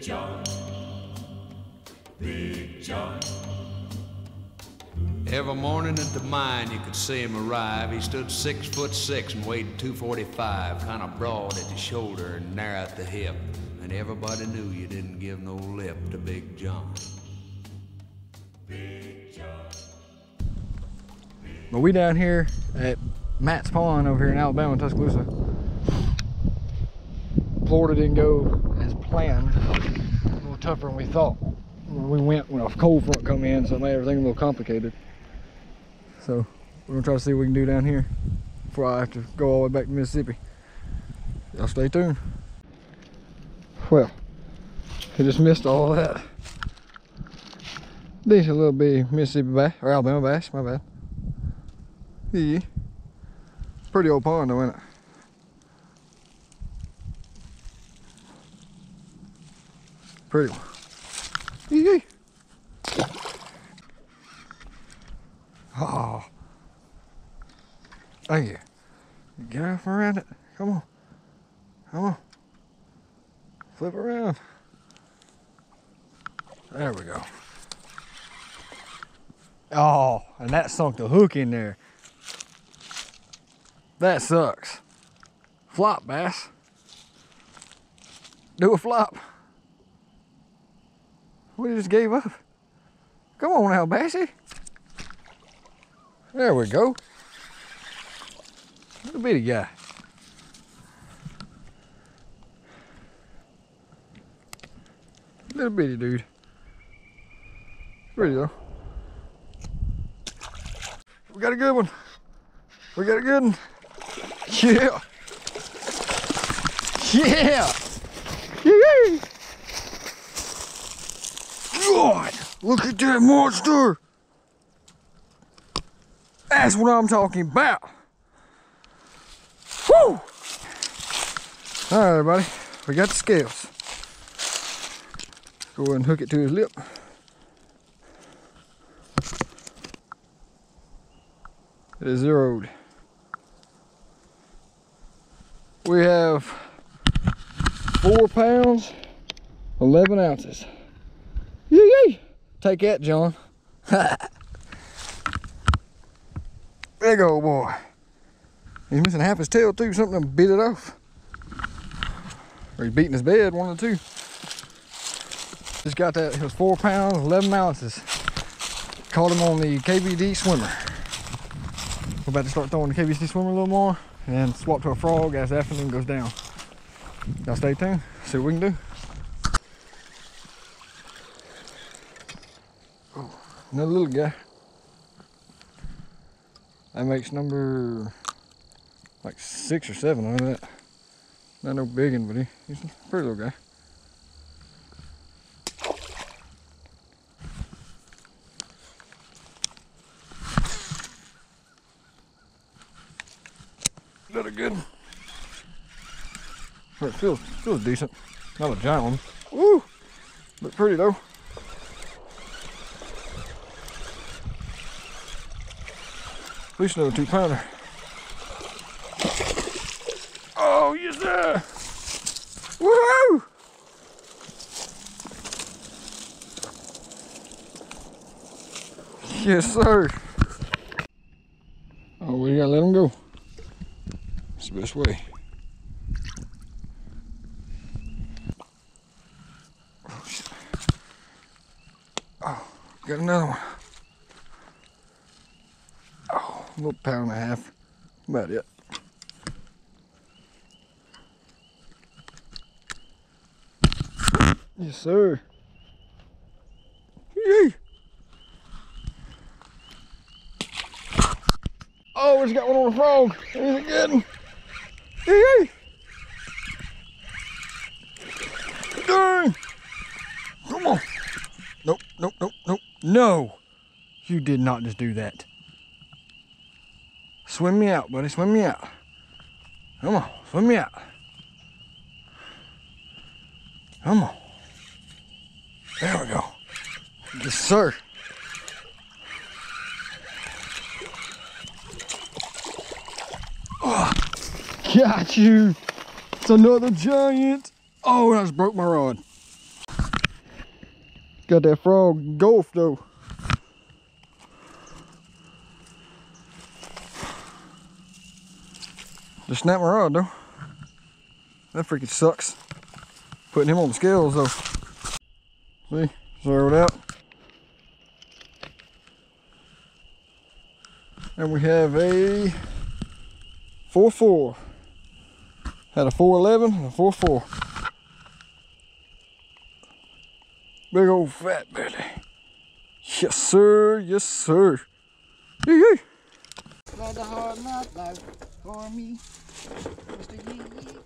Big John, Big John. Every morning at the mine, you could see him arrive. He stood six foot six and weighed 245, kind of broad at the shoulder and narrow at the hip. And everybody knew you didn't give no lip to Big John. But we down here at Matt's Pond over here in Alabama, Tuscaloosa. Florida didn't go as planned. A little tougher than we thought. We went when a cold front come in, so it made everything a little complicated. So we're gonna try to see what we can do down here before I have to go all the way back to Mississippi. Y'all stay tuned. Well, I just missed all that. Decent little bitty Mississippi bass, or Alabama bass, my bad. Yeah. Pretty old pond though, isn't it? Pretty one. Yee. Oh. Thank you. Get off around it. Come on. Come on. Flip around. There we go. Oh, and that sunk the hook in there. That sucks. Flop, bass. Do a flop. We just gave up. Come on now, Bassy. There we go. Little bitty guy. Little bitty dude. Pretty though. We got a good one. We got a good one. Yeah. Yeah. Yeah. God, look at that monster. That's what I'm talking about. Woo! All right, everybody, we got the scales. Go ahead and hook it to his lip. It is zeroed. We have four pounds, 11 ounces. Yee! Take that, John. Big old boy. He's missing half his tail too. Something bit it off. Or he's beating his bed, one of the two. Just got that, it was four pounds, 11 ounces. Caught him on the KVD swimmer. We're about to start throwing the KVD swimmer a little more and swap to a frog as the afternoon goes down. Y'all stay tuned, see what we can do. Another little guy. That makes number like six or seven on that. Not no big one, but he, he's a pretty little guy. Another good one. It feels feels decent. Not a giant one. Woo! Look pretty though. At least another two pounder. Oh yes sir! Woohoo! Yes sir. Oh, we gotta let him go. It's the best way. Oh, shit. Oh, got another one. Oh, a little pound and a half. About it. Yes, sir. Yay! Oh, it's got one on the frog. Is it good? Yay! Dang! Come on. Nope, nope, nope, nope. No! You did not just do that. Swim me out, buddy. Swim me out. Come on, swim me out. Come on. There we go. Yes, sir. Oh, got you. It's another giant. Oh, I just broke my rod. Got that frog golf though. Just snap my rod though. That freaking sucks. Putting him on the scales though. See, zeroed out. And we have a 4-4. Had a 411 and a 4-4. Big old fat belly. Yes, sir. Yes, sir. Yee yee. Love the hard knock life for me. Mr. Yee.